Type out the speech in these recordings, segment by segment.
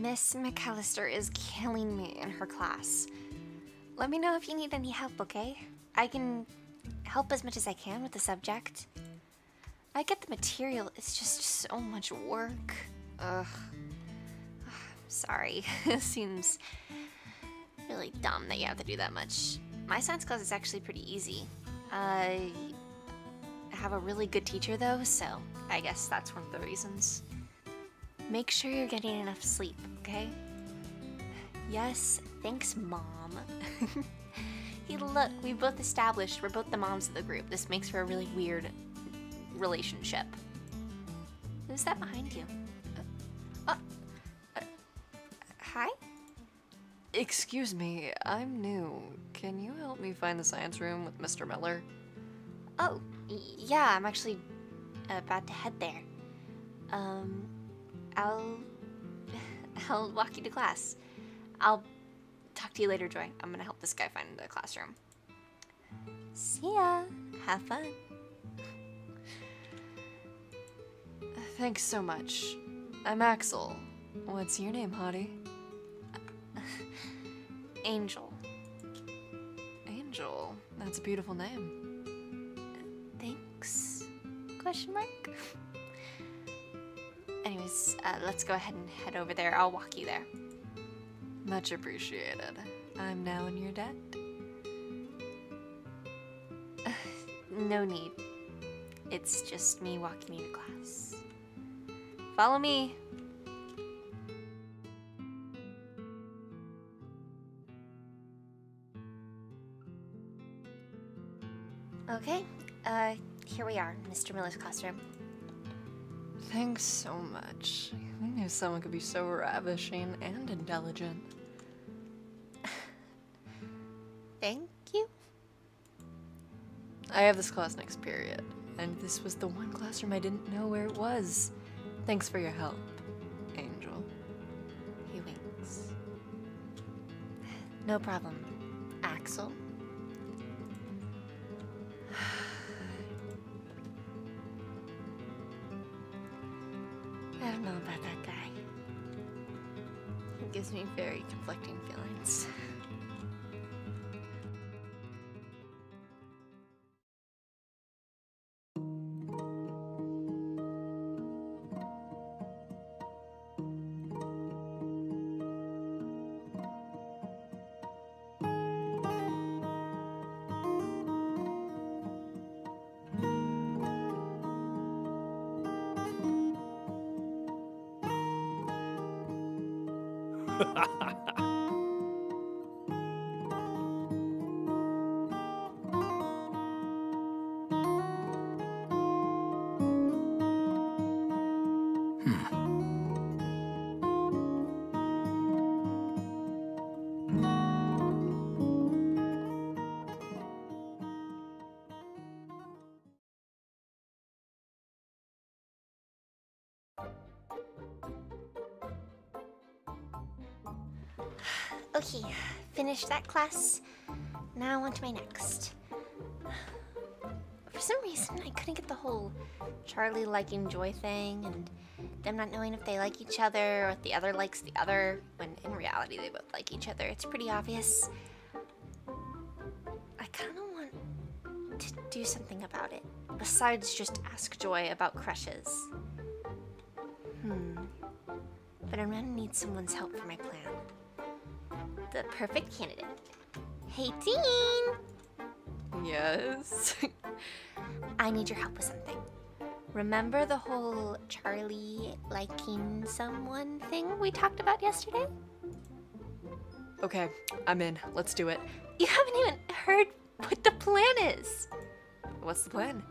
Miss McAllister is killing me in her class. Let me know if you need any help, okay? I can help as much as I can with the subject. I get the material, it's just so much work. Ugh. Sorry, it seems really dumb that you have to do that much. My science class is actually pretty easy. I have a really good teacher though, so I guess that's one of the reasons. Make sure you're getting enough sleep, okay? Yes, thanks, Mom. hey, look, we both established we're both the moms of the group. This makes for a really weird relationship. Who's that behind you? Uh, uh, hi? Excuse me, I'm new. Can you help me find the science room with Mr. Miller? Oh, yeah, I'm actually about to head there. Um, I'll I'll walk you to class. I'll talk to you later, Joy. I'm gonna help this guy find the classroom. See ya. Have fun. Thanks so much. I'm Axel. What's your name, Hottie? Angel. Angel. That's a beautiful name. Thanks? Question mark? Anyways, uh, let's go ahead and head over there. I'll walk you there. Much appreciated. I'm now in your debt. No need. It's just me walking you to class. Follow me. Okay, uh, here we are, Mr. Miller's classroom. Thanks so much. Who knew someone could be so ravishing and intelligent? Thank you. I have this class next period, and this was the one classroom I didn't know where it was. Thanks for your help, Angel. He winks. No problem. Axel? I don't know about that guy. He gives me very conflicting feelings. hmm. Okay, finished that class. Now on to my next. For some reason, I couldn't get the whole Charlie liking Joy thing and them not knowing if they like each other or if the other likes the other, when in reality they both like each other. It's pretty obvious. I kind of want to do something about it, besides just ask Joy about crushes. Hmm. But I'm gonna need someone's help for my plan the perfect candidate. Hey, Dean! Yes. I need your help with something. Remember the whole Charlie liking someone thing we talked about yesterday? okay, I'm in. Let's do it. You haven't even heard what the plan is. What's the plan?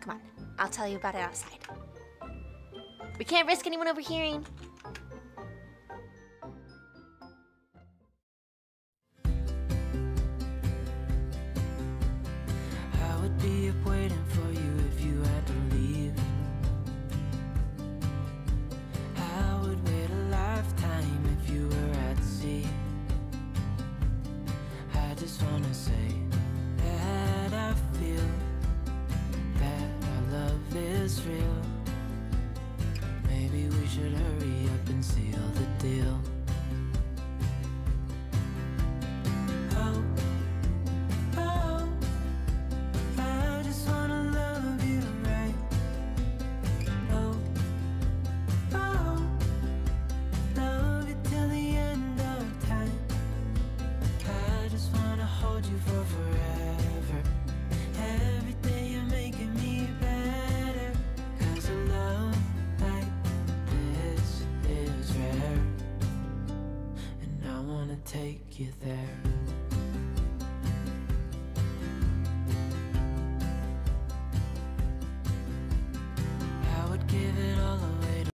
Come on, I'll tell you about it outside. We can't risk anyone overhearing. Just wanna say that I feel that our love is real. Maybe we should hurry up and and seal the deal. Take you there.